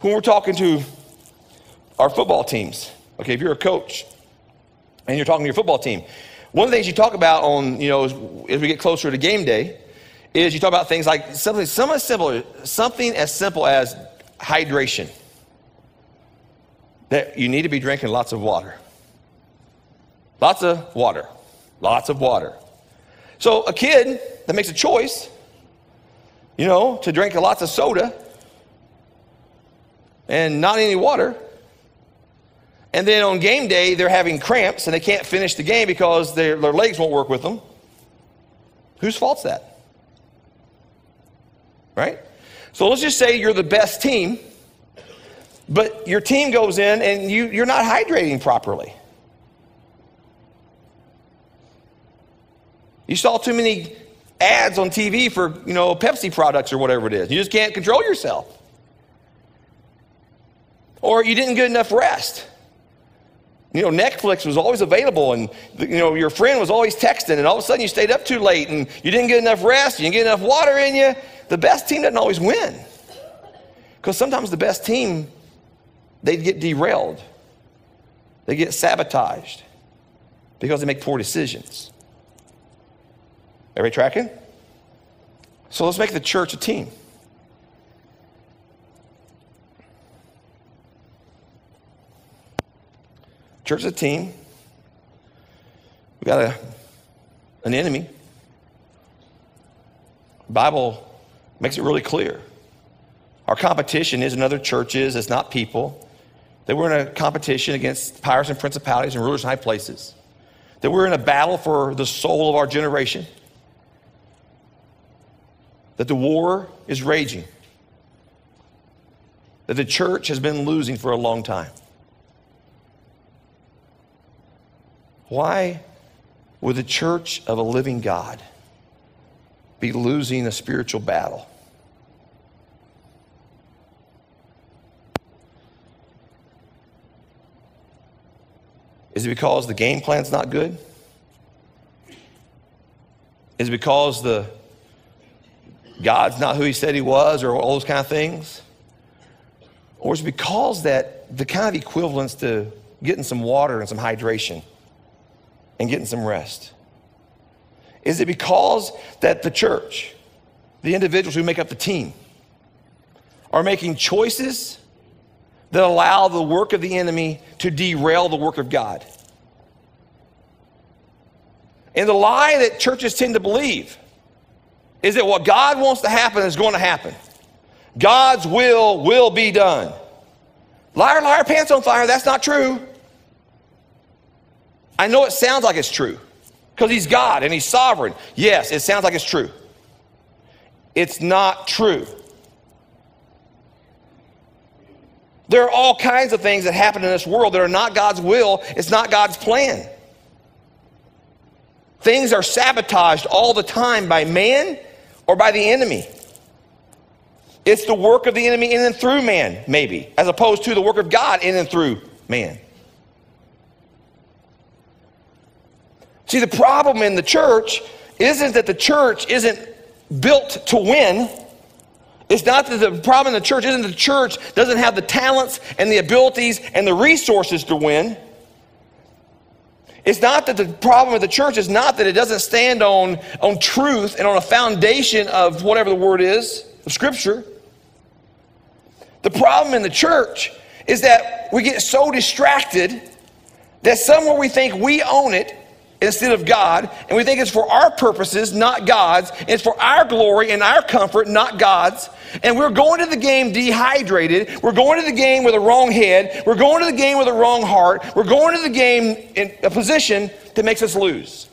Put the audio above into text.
when we're talking to our football teams, okay, if you're a coach and you're talking to your football team, one of the things you talk about on, you know, as, as we get closer to game day, is you talk about things like something, something simple, something as simple as hydration. That you need to be drinking lots of water. Lots of water. Lots of water. So a kid that makes a choice, you know, to drink lots of soda and not any water, and then on game day they're having cramps and they can't finish the game because their, their legs won't work with them. Whose fault's that? Right? So let's just say you're the best team, but your team goes in and you, you're not hydrating properly. You saw too many ads on TV for, you know, Pepsi products or whatever it is. You just can't control yourself. Or you didn't get enough rest. You know, Netflix was always available, and you know your friend was always texting, and all of a sudden you stayed up too late, and you didn't get enough rest, you didn't get enough water in you. The best team doesn't always win, because sometimes the best team they get derailed, they get sabotaged because they make poor decisions. Everybody tracking? So let's make the church a team. Church is a team. We got a, an enemy. The Bible makes it really clear. Our competition isn't other churches, it's not people. That we're in a competition against powers and principalities and rulers in high places. That we're in a battle for the soul of our generation. That the war is raging. That the church has been losing for a long time. Why would the church of a living God be losing a spiritual battle? Is it because the game plan's not good? Is it because the God's not who he said he was or all those kind of things? Or is it because that the kind of equivalence to getting some water and some hydration and getting some rest? Is it because that the church, the individuals who make up the team, are making choices that allow the work of the enemy to derail the work of God? And the lie that churches tend to believe is that what God wants to happen is going to happen. God's will will be done. Liar, liar, pants on fire, that's not true. I know it sounds like it's true because he's God and he's sovereign. Yes, it sounds like it's true. It's not true. There are all kinds of things that happen in this world that are not God's will, it's not God's plan. Things are sabotaged all the time by man or by the enemy. It's the work of the enemy in and through man, maybe, as opposed to the work of God in and through man. See, the problem in the church isn't that the church isn't built to win. It's not that the problem in the church isn't the church doesn't have the talents and the abilities and the resources to win. It's not that the problem of the church is not that it doesn't stand on, on truth and on a foundation of whatever the word is, of Scripture. The problem in the church is that we get so distracted that somewhere we think we own it instead of God, and we think it's for our purposes, not God's. It's for our glory and our comfort, not God's. And we're going to the game dehydrated. We're going to the game with a wrong head. We're going to the game with a wrong heart. We're going to the game in a position that makes us lose.